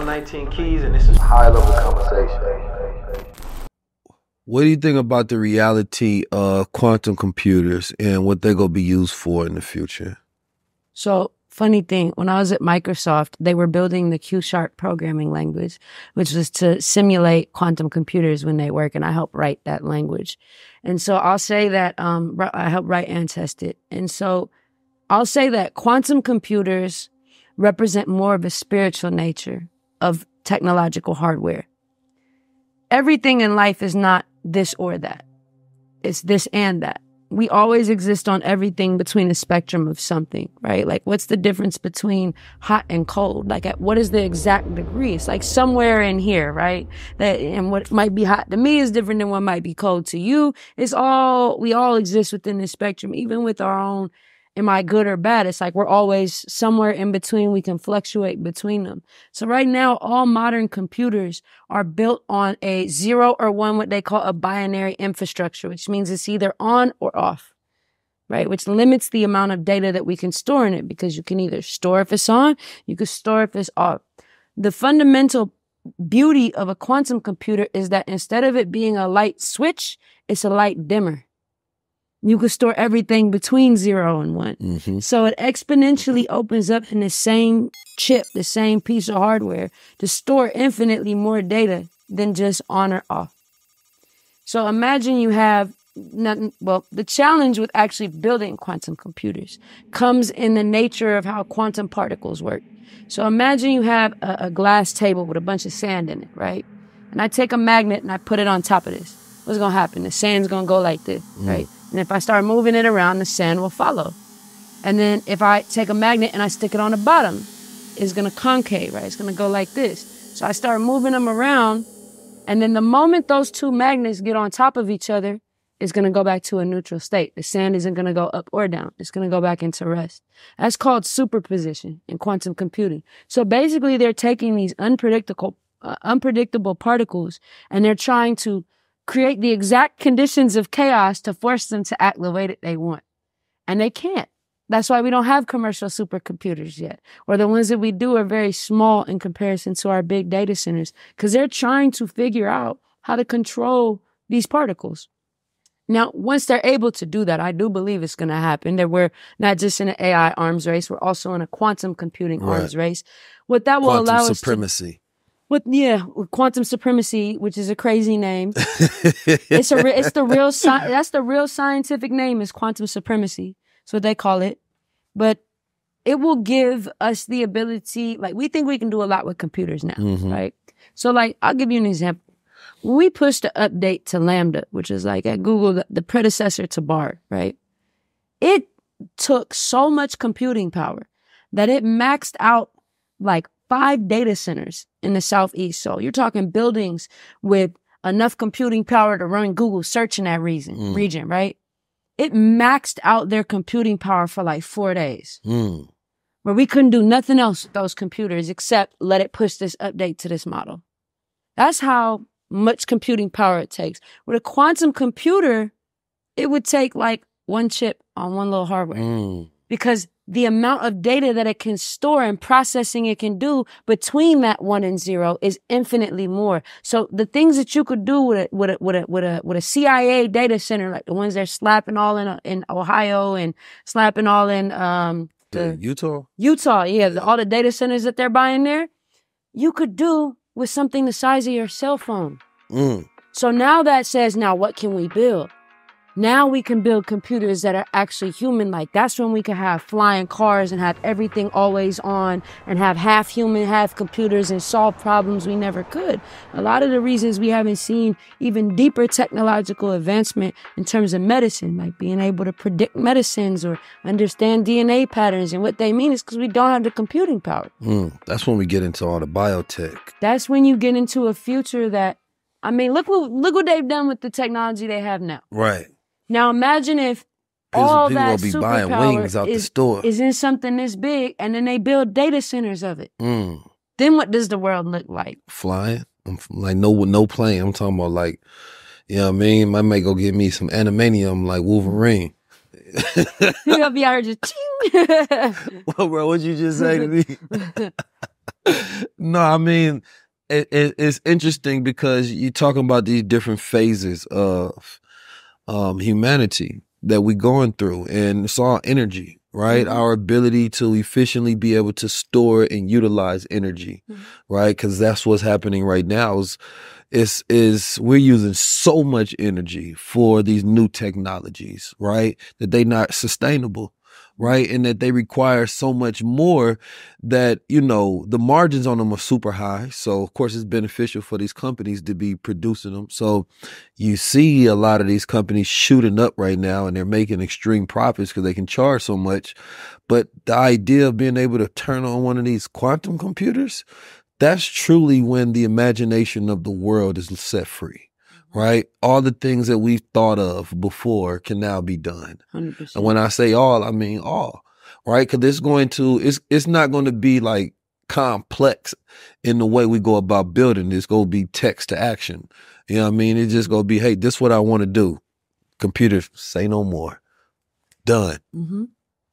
from 19 Keys, and this is high level conversation. What do you think about the reality of quantum computers and what they're going to be used for in the future? So, funny thing, when I was at Microsoft, they were building the Q Sharp programming language, which was to simulate quantum computers when they work. And I helped write that language. And so I'll say that um, I helped write and test it. And so I'll say that quantum computers represent more of a spiritual nature of technological hardware. Everything in life is not this or that. It's this and that. We always exist on everything between a spectrum of something, right? Like, what's the difference between hot and cold? Like, at what is the exact degree? It's like somewhere in here, right? That, and what might be hot to me is different than what might be cold to you. It's all, we all exist within this spectrum, even with our own am I good or bad? It's like we're always somewhere in between. We can fluctuate between them. So right now, all modern computers are built on a zero or one, what they call a binary infrastructure, which means it's either on or off, right? Which limits the amount of data that we can store in it because you can either store if it's on, you can store if it's off. The fundamental beauty of a quantum computer is that instead of it being a light switch, it's a light dimmer you can store everything between zero and one. Mm-hmm. So it exponentially opens up in the same chip, the same piece of hardware to store infinitely more data than just on or off. So imagine you have nothing, well, the challenge with actually building quantum computers comes in the nature of how quantum particles work. So imagine you have a, a glass table with a bunch of sand in it, right? And I take a magnet and I put it on top of this. What's going to happen? The sand's going to go like this, mm. right? And if I start moving it around, the sand will follow. And then if I take a magnet and I stick it on the bottom, it's gonna concave, right? It's gonna go like this. So I start moving them around. And then the moment those two magnets get on top of each other, it's gonna go back to a neutral state. The sand isn't gonna go up or down. It's gonna go back into rest. That's called superposition in quantum computing. So basically, they're taking these unpredictable, uh, unpredictable particles and they're trying to create the exact conditions of chaos to force them to act the way that they want. And they can't. That's why we don't have commercial supercomputers yet. Or the ones that we do are very small in comparison to our big data centers because they're trying to figure out how to control these particles. Now, once they're able to do that, I do believe it's going to happen. That we're not just in an AI arms race, we're also in a quantum computing right. arms race. What that will quantum allow us supremacy. With yeah, with quantum supremacy, which is a crazy name. it's a it's the real sci- that's the real scientific name is quantum supremacy. That's what they call it. But it will give us the ability, like we think we can do a lot with computers now, mm-hmm. right? So like I'll give you an example. When we pushed the update to LaMDA, which is like at Google the, the predecessor to Bard, right? It took so much computing power that it maxed out like five data centers in the Southeast. So you're talking buildings with enough computing power to run Google search in that region, mm. region, right? It maxed out their computing power for like four days. Mm. Where we couldn't do nothing else with those computers except let it push this update to this model. That's how much computing power it takes. With a quantum computer, it would take like one chip on one little hardware. Mm. Because the amount of data that it can store and processing it can do between that one and zero is infinitely more. So the things that you could do with a, with a, with a, with a, with a CIA data center, like the ones they're slapping all in, in Ohio and slapping all in, um, the, Utah, Utah. Yeah. The, all the data centers that they're buying there, you could do with something the size of your cell phone. Mm. So now that says, now what can we build? Now we can build computers that are actually human like. That's when we can have flying cars and have everything always on and have half human, half computers and solve problems we never could. A lot of the reasons we haven't seen even deeper technological advancement in terms of medicine, like being able to predict medicines or understand DNA patterns and what they mean is because we don't have the computing power. Mm, that's when we get into all the biotech. That's when you get into a future that I mean, look what look what they've done with the technology they have now. Right. Now imagine if all people that be buying wings out is, the store. is in something this big, and then they build data centers of it. Mm. Then what does the world look like? Flying, I'm like no no plane. I'm talking about like, you know what I mean. I may go get me some animanium like Wolverine. you gonna be out just. well, bro, what you just say to me? no, I mean, it, it, it's interesting because you're talking about these different phases of um, humanity that we're going through, and it's all energy, right? Mhm. Our ability to efficiently be able to store and utilize energy, Mhm. right? Because that's what's happening right now. Is is is we're using so much energy for these new technologies, right? That they're not sustainable, right? And that they require so much more that, you know, the margins on them are super high. So of course it's beneficial for these companies to be producing them. So you see a lot of these companies shooting up right now and they're making extreme profits because they can charge so much. But the idea of being able to turn on one of these quantum computers, that's truly when the imagination of the world is set free, right? All the things that we've thought of before can now be done. Hundred percent. And when I say all, I mean all, right? Because it's going to, it's it's not going to be like complex in the way we go about building. It's going to be text to action. You know what I mean? It's just going to be, hey, this is what I want to do. Computer, say no more. Done hmm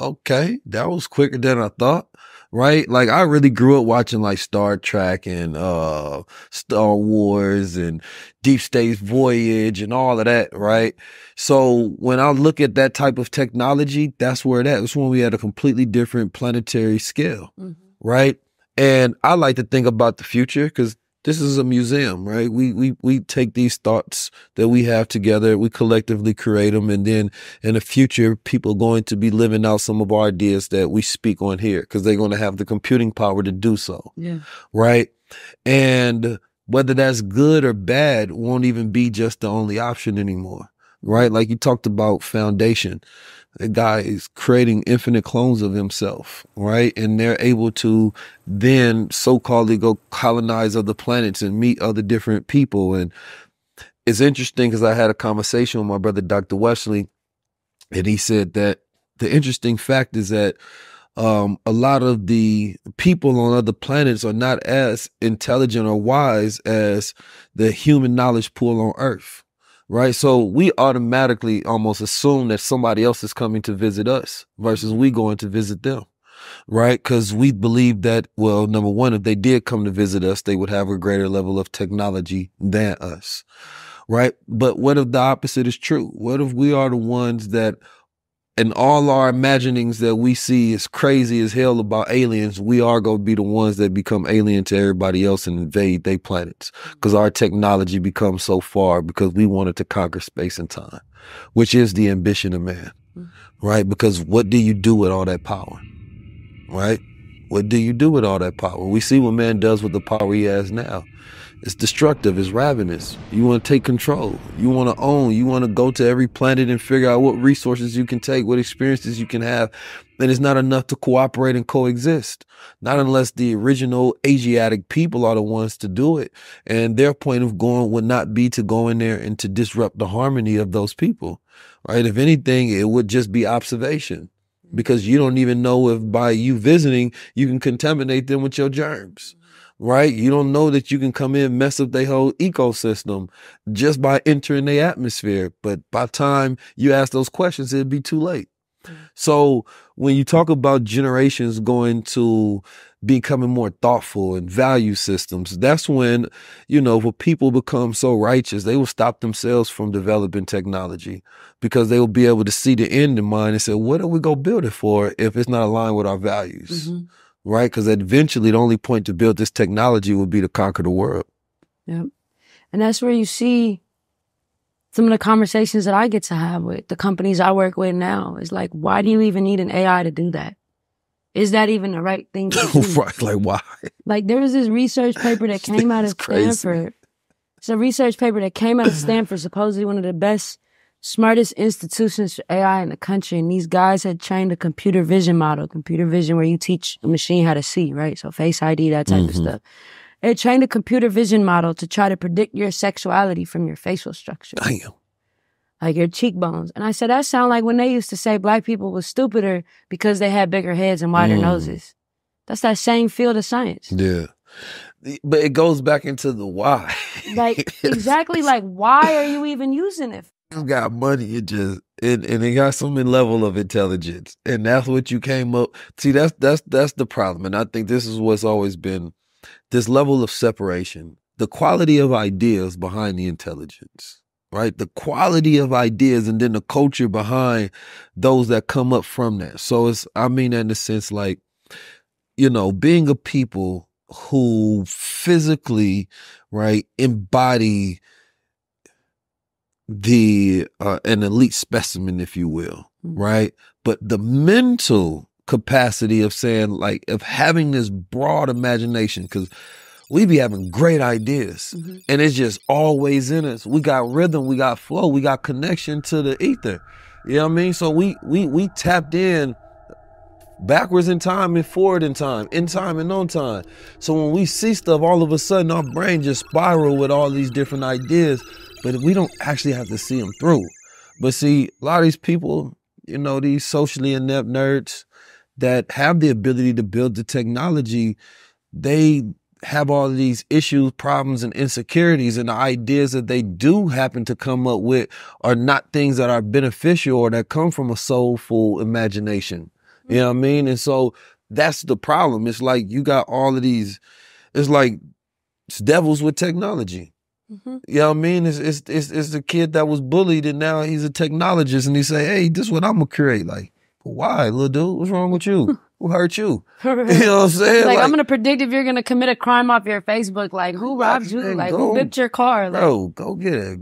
okay, that was quicker than I thought. Right? Like I really grew up watching like Star Trek and uh Star Wars and Deep Space Voyage and all of that, right? So when I look at that type of technology, that's where that was when we had a completely different planetary scale, hmm right? And I like to think about the future because this is a museum, right? We we we take these thoughts that we have together, we collectively create them, and then in the future, people are going to be living out some of our ideas that we speak on here because they're going to have the computing power to do so, Yeah. right? And whether that's good or bad won't even be just the only option anymore, right? Like you talked about foundation. The guy is creating infinite clones of himself, right? And they're able to then so-called go colonize other planets and meet other different people. And it's interesting because I had a conversation with my brother, Dr. Wesley, and he said that the interesting fact is that um, a lot of the people on other planets are not as intelligent or wise as the human knowledge pool on Earth, right? So we automatically almost assume that somebody else is coming to visit us versus we going to visit them, right? Because we believe that, well, number one, if they did come to visit us, they would have a greater level of technology than us, right? But what if the opposite is true? What if we are the ones that and all our imaginings that we see is crazy as hell about aliens, we are going to be the ones that become alien to everybody else and invade their planets because our technology becomes so far because we wanted to conquer space and time, which is the ambition of man, Mhm. right? Because what do you do with all that power, right? What do you do with all that power? We see what man does with the power he has now. It's destructive. It's ravenous. You want to take control. You want to own. You want to go to every planet and figure out what resources you can take, what experiences you can have. And it's not enough to cooperate and coexist. Not unless the original Asiatic people are the ones to do it. And their point of going would not be to go in there and to disrupt the harmony of those people. Right? If anything, it would just be observation because you don't even know if by you visiting, you can contaminate them with your germs right? You don't know that you can come in mess up their whole ecosystem just by entering their atmosphere. But by the time you ask those questions, it'd be too late. Mm. So when you talk about generations going to becoming more thoughtful and value systems, that's when, you know, when people become so righteous, they will stop themselves from developing technology because they will be able to see the end in mind and say, what are we going to build it for if it's not aligned with our values? hmm right? Because eventually the only point to build this technology would be to conquer the world. Yep. And that's where you see some of the conversations that I get to have with the companies I work with now. Is like, why do you even need an AI to do that? Is that even the right thing to do? right? Like why? Like there was this research paper that came out of crazy. Stanford. It's a research paper that came out of Stanford, supposedly one of the best, smartest institutions for AI in the country. And these guys had trained a computer vision model, computer vision where you teach a machine how to see, right? So face ID, that type of Mhm. stuff. They trained a computer vision model to try to predict your sexuality from your facial structure Damn. like your cheekbones. And I said, that sound like when they used to say black people was stupider because they had bigger heads and wider Mm. noses. That's that same field of science. Yeah. But it goes back into the why. Like exactly like why are you even using it? You got money, it just and, and it got some level of intelligence. And that's what you came up. See, that's that's that's the problem. And I think this is what's always been this level of separation. The quality of ideas behind the intelligence. Right? The quality of ideas and then the culture behind those that come up from that. So it's I mean in the sense like, you know, being a people who physically, right, embody the uh, an elite specimen, if you will, Mhm. right? But the mental capacity of saying, like, of having this broad imagination, because we be having great ideas, Mhm. and it's just always in us. We got rhythm, we got flow, we got connection to the ether. You know what I mean? So we we we tapped in backwards in time and forward in time, in time and on time. So when we see stuff, all of a sudden our brain just spiral with all these different ideas, but we don't actually have to see them through. But see, a lot of these people, you know, these socially inept nerds that have the ability to build the technology, they have all of these issues, problems, and insecurities, and the ideas that they do happen to come up with are not things that are beneficial or that come from a soulful imagination. You know what I mean? And so that's the problem. It's like you got all of these, it's like it's devils with technology. Mhm. You know what I mean? It's, it's it's it's the kid that was bullied and now he's a technologist and he say, Hey, this is what I'm gonna create. Like, why, little dude? What's wrong with you? Who hurt you? You know what I'm saying? like, I'm gonna predict if you're gonna commit a crime off your Facebook. Like who robbed you? Like go. who bipped your car? Like bro, go get a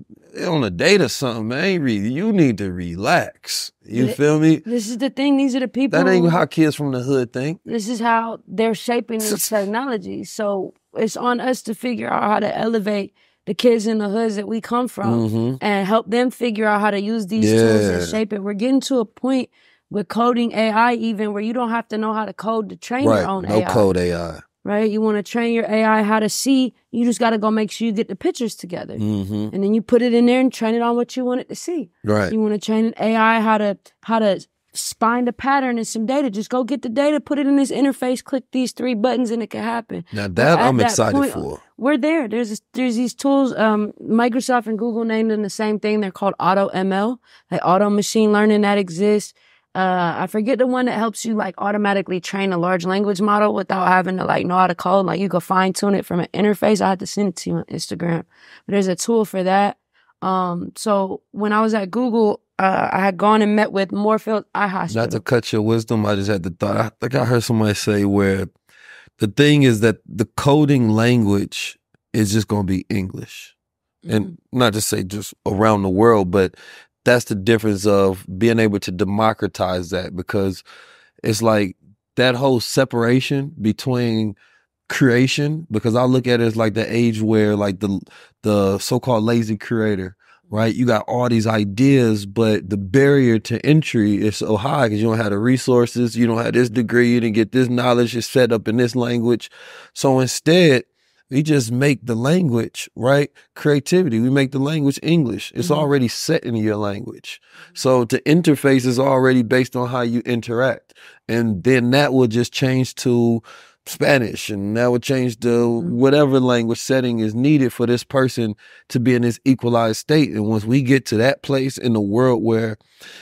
on a date or something, man. You need to relax. You Yeah. feel me? this is the thing. These are the people. That ain't how kids from the hood think. this is how they're shaping this technology. So it's on us to figure out how to elevate the kids in the hoods that we come from hmm and help them figure out how to use these tools and shape it. We're getting to a point with coding AI even where you don't have to know how to code to train Right. your own No AI. code AI. Right? You want to train your AI how to see, you just got to go make sure you get the pictures together. hmm And then you put it in there and train it on what you want it to see. Right. You want to train an AI how to how to find a pattern and some data. Just go get the data, put it in this interface, click these three buttons, and it can happen. Now that I'm that excited point, for. We're there. There's there's these tools. Um, Microsoft and Google named them the same thing. They're called Auto ML, like auto machine learning that exists. Uh, I forget the one that helps you like automatically train a large language model without having to like know how to code. Like you can fine tune it from an interface. I had to send it to you on Instagram. But there's a tool for that. Um, so when I was at Google, uh, I had gone and met with Moorfield Eye Hospital. Not to cut your wisdom, I just had the thought. I think I heard somebody say where the thing is that the coding language is just going to be English. Mm-hmm. And not to say just around the world, but that's the difference of being able to democratize that because it's like that whole separation between creation because I look at it as like the age where like the the so-called lazy creator, right? You got all these ideas, but the barrier to entry is so high because you don't have the resources, you don't have this degree, you didn't get this knowledge, it's set up in this language. So instead, we just make the language, right? Creativity. We make the language English. It's Mhm. already set in your language. So the interface is already based on how you interact. And then that will just change to Spanish and that would change to Mhm. whatever language setting is needed for this person to be in this equalized state. And once we get to that place in the world where,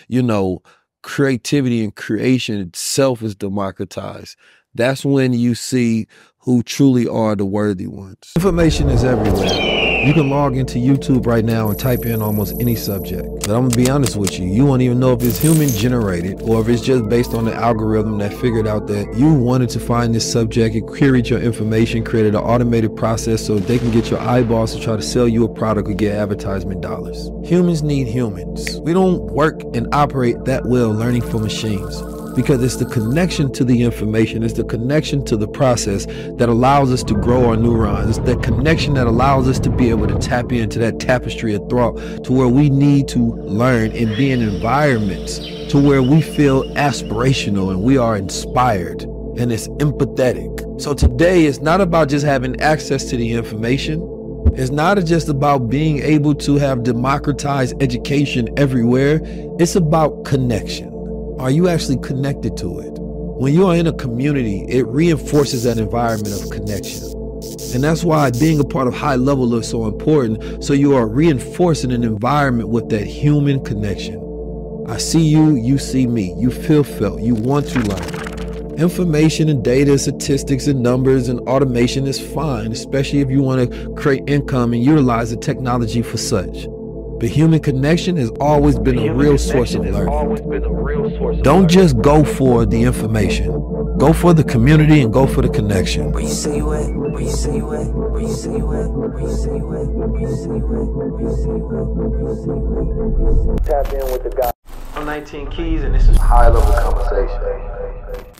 you know, creativity and creation itself is democratized, that's when you see who truly are the worthy ones. Information is everywhere. You can log into YouTube right now and type in almost any subject. But I'm gonna be honest with you, you won't even know if it's human generated or if it's just based on the algorithm that figured out that you wanted to find this subject and queried your information, created an automated process so they can get your eyeballs to try to sell you a product or get advertisement dollars. Humans need humans. We don't work and operate that well learning from machines because it's the connection to the information, it's the connection to the process that allows us to grow our neurons. It's that connection that allows us to be able to tap into that tapestry of thought to where we need to learn and be in environments to where we feel aspirational and we are inspired and it's empathetic. So today it's not about just having access to the information. It's not just about being able to have democratized education everywhere. It's about connection. Are you actually connected to it? When you are in a community, it reinforces that environment of connection. And that's why being a part of high level is so important. So you are reinforcing an environment with that human connection. I see you, you see me. You feel felt. You want to learn. Information and data, statistics and numbers and automation is fine, especially if you want to create income and utilize the technology for such. But human connection has always been a real source of learning. Don't just go for the information. Go for the community and go for the connection. Where you say you at? Where you say you at? Where you say you at? Where you say you at? Where you say you at? Where you say you at? Where you say you at? Tap in with the guy. I'm 19 Keys, and this is high level conversation.